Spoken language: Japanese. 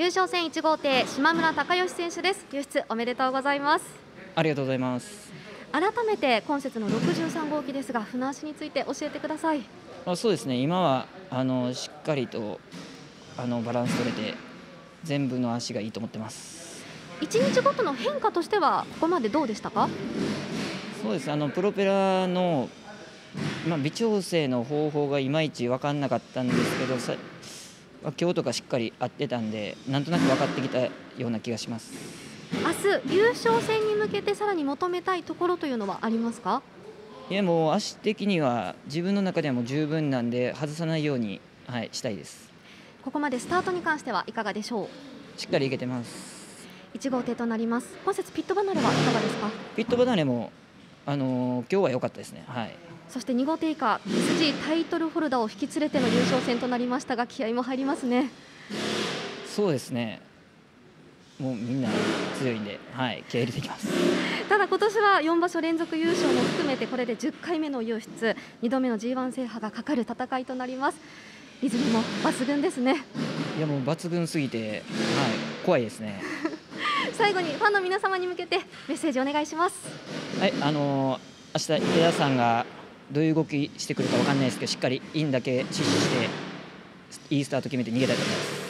優勝戦1号艇島村隆義選手です。輸出おめでとうございます。ありがとうございます。改めて今節の63号機ですが船足について教えてください。あそうですね。今はあのしっかりとあのバランス取れて全部の足がいいと思ってます。1日ごとの変化としてはここまでどうでしたか？そうです。あのプロペラのまあ、微調整の方法がいまいち分かんなかったんですけどさ今日とかしっかり合ってたんでなんとなく分かってきたような気がします。明日優勝戦に向けてさらに求めたいところというのはありますか？いやもう足的には自分の中ではもう十分なんで外さないように、はい、したいです。ここまでスタートに関してはいかがでしょう？しっかりいけてます。1号艇となります。今節ピット離れはいかがですか？ピット離れもあのー、今日は良かったですね。はいそして2号艇以下 SG タイトルホルダーを引き連れての優勝戦となりましたが気合も入りますね。そうですね。もうみんな強いんで、はい、気合入れてきます。ただ今年は4場所連続優勝も含めてこれで10回目の優出2度目の G1 制覇がかかる戦いとなります。リズムも抜群ですね。いやもう抜群すぎて、はい、怖いですね。最後にファンの皆様に向けてメッセージお願いします。はいあのー、明日池田さんがどういう動きしてくるか分かんないですけどしっかりインだけ死守していいスタート決めて逃げたいと思います。